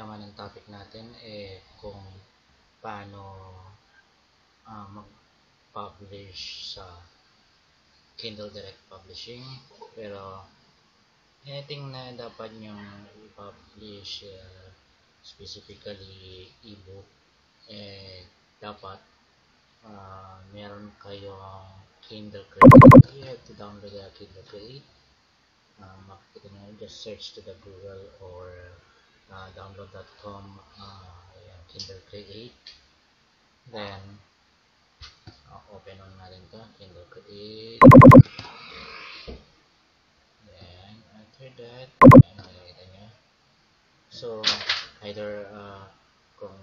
naman ang topic natin eh kung paano ah, mag-publish sa Kindle Direct Publishing. Pero anything na dapat nyong i-publish uh, specifically ebook eh dapat uh, meron kayong Kindle Create. You have to download the Kindle Create uh, makikita nyo just search to the Google or uh, download.com uh, ayan, Kindle Create. Then uh, open on natin to Kindle Create. Then after that ayan, makikita nyo so either uh, kung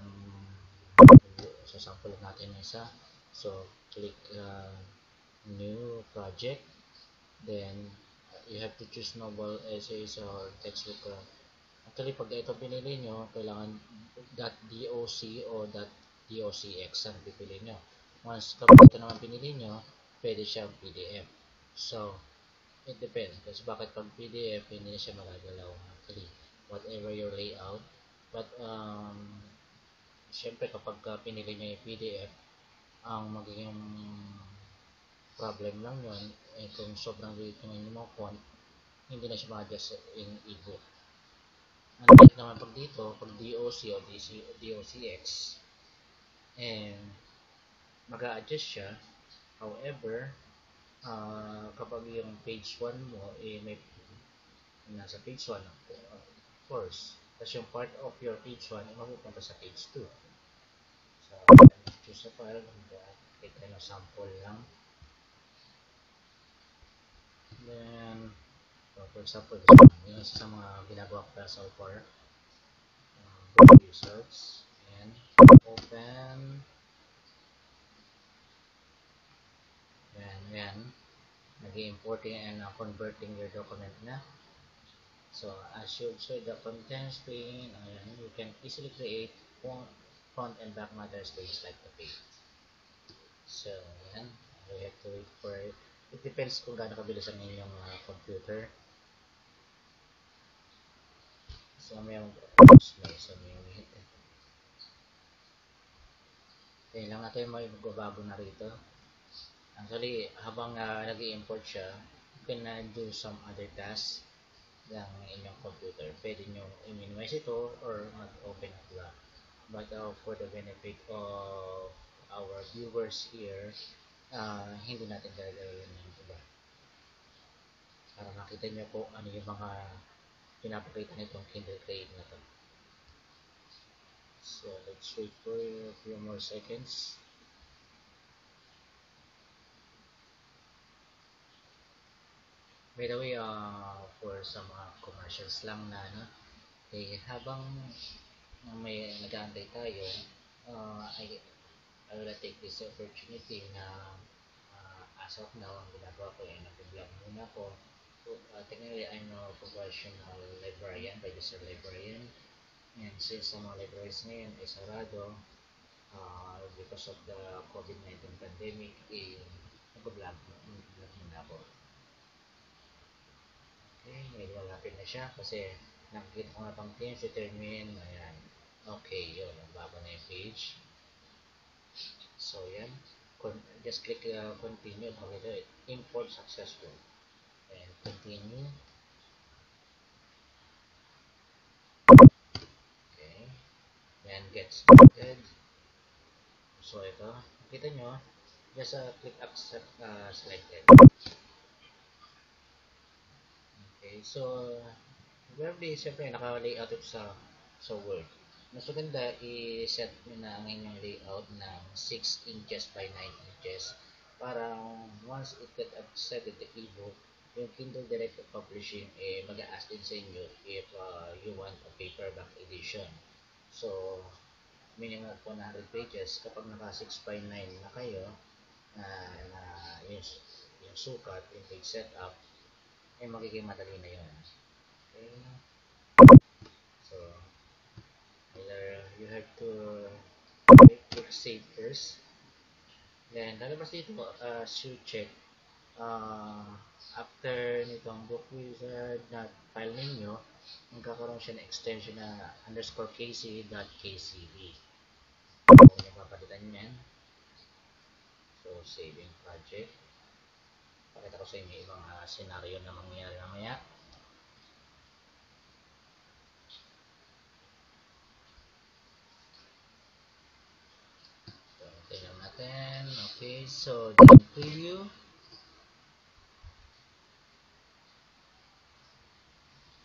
sasample natin yung isa so click uh, new project. Then you have to choose novel essays or textbook uh, actually pag ito pinili nyo kailangan .doc o .docx ang pipili nyo. Once kapag ito naman pinili nyo pwede siyang PDF so it depends kasi bakit pag PDF hindi na siya magagalaw actually. Whatever your layout. But um, syempre kapag pinili nyo yung PDF ang magiging problem lang yun eh kung sobrang liit yung inyong font hindi na siya ma-adjust in ebook unlike naman pag dito pag DOC o DOCX and mag-a-adjust siya. However uh, kapag yung page 1 mo eh may nasa page 1 of course. Tapos yung part of your page 1 ay mapupunta sa page 2 so choose a file click tayo ng sample lang then for example yun isa sa mga ginagawa ko para so far um, and open. Yan yan nag-importing and uh, converting your document na? So as you show the content screen ayan, you can easily create front and back matter space like the page. So yan we have to wait for it it depends kung gaano kabilis ang inyong uh, computer. So may may so may hit eh. okay lang natin may magbabago na rito. Actually habang uh, nag import siya you can uh, do some other tasks ng inyong computer? Pwede nyo i-minimize ito or mag-open up lang. But uh, for the benefit of our viewers here uh, hindi natin gagawin yung iba para makita nyo po ano yung mga pinapakita nitong Kindle Crave na to. So let's wait for a few more seconds. By the way uh, for some uh, commercials lang na ano eh habang may nag-aantay tayo uh, I, I will take this opportunity na uh, as of now ang ginagawa ko ay nag-vlog muna ko so, uh, technically I'm a professional librarian registered librarian and since ang mga libraries ngayon ay sarado uh, because of the COVID-19 pandemic eh nag-vlog muna ako Okay, may lalapit na siya kasi nakikita ko nga pang teams determine, ayan. Okay, yun, nagbaba na yung page. So, yan. Con just click uh, continue. It. Import successful. And continue. Okay. Then get started. So, ito. Kita nyo, just uh, click accept uh, selected. Okay, so probably siyempre naka-layout ito sa sa Word. Mas maganda i-set mo na ang inyong layout ng 6 inches by 9 inches para once it get accepted the ebook, yung Kindle Direct Publishing eh mag-a-ask din sa inyo if uh, you want a paperback edition. So, minimum 100 pages kapag naka 6 by 9 na kayo uh, na yung, yung sukat, yung page setup, eh, magiging madali na yun. Okay. So, either you have to click save first. Then, lalabas dito, uh, should check uh, after nitong book wizard na file ninyo, magkakaroon siya ng extension na underscore kc.kcb. So, napapalitan niyan. So, saving project. Pakita ko sa inyo ibang uh, scenario na mangyayari mamaya. So, tingnan natin. Okay, so, then preview.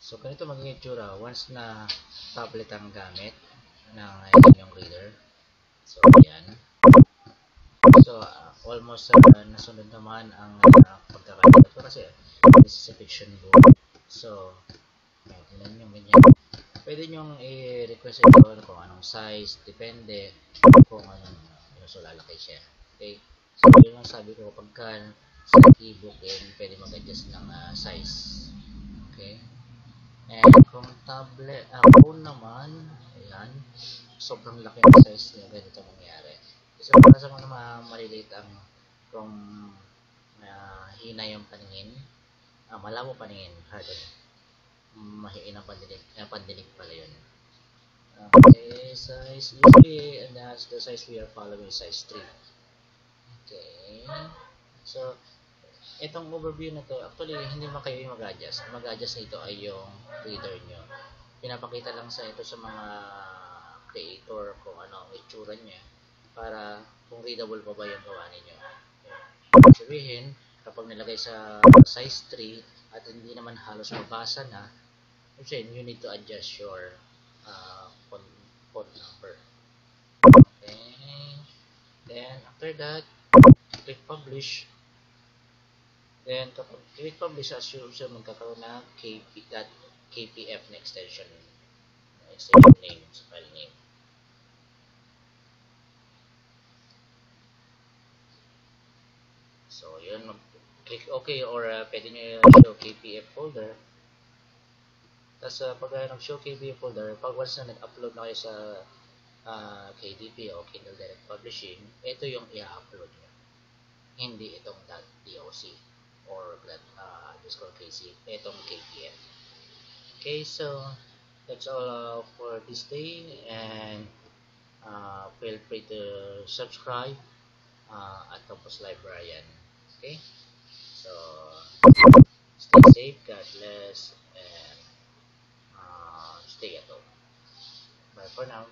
So, ganito magiging itsura once na tablet ang gamit ng inyong reader. So, yan. So, uh, almost uh, nasunod naman ang uh, pagkakagawa ito kasi this is a fiction book. So, yan yung ganyan. Pwede nyo i-request ito kung anong size, depende kung anong yung so lalaki siya. Okay? So, yun ang sabi ko, pagka sa e-book, eh, pwede mag-adjust ng uh, size. Okay? And kung tablet, uh, phone naman, ayan, sobrang laki ng size niya, ganito mangyari. So, para sa mga maliliit ang kung uh, hina yung paningin, uh, malabo paningin, harder. Mahiin ang pandinig, uh, pandinig pala yun. Okay, size, usually, and that's the size we are following, size 3. Okay, so, itong overview na to, actually, hindi naman kayo yung mag-adjust. Ang mag-adjust nito ay yung reader nyo. Pinapakita lang sa ito sa mga creator kung ano ang itsura niya para kung readable pa ba yung gawa ninyo. Sabihin, kapag nilagay sa size 3 at hindi naman halos mabasa na, then you need to adjust your uh, font number. Okay. Then, after that, click publish. Then, kapag click publish, as usual, magkakaroon ng KP, that KPF na extension, extension name, sa file name. So, yun, click OK or uh, pwede nyo show KPF folder. Tapos, uh, pag uh, nag-show KPF folder, pag once na nag-upload na kayo sa uh, KDP o Kindle Direct Publishing, ito yung i-upload nyo. Hindi itong .doc or uh, underscore KC, itong KPF. Okay, so that's all uh, for this day and uh, feel free to subscribe uh, at Campus Librarian. Okay, so stay safe, God bless, uh, stay at home. Bye for now.